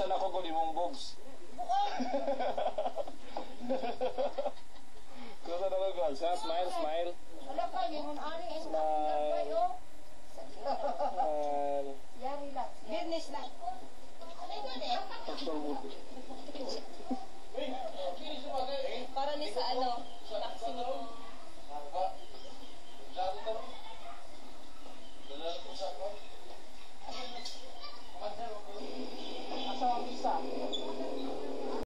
Kusan ako ko di mong bobs. Kusan ako ko. Sa smile, smile. Wala ka, yung ani ay eh. Smile. Smile. Smile. Ya, relax. Business lang.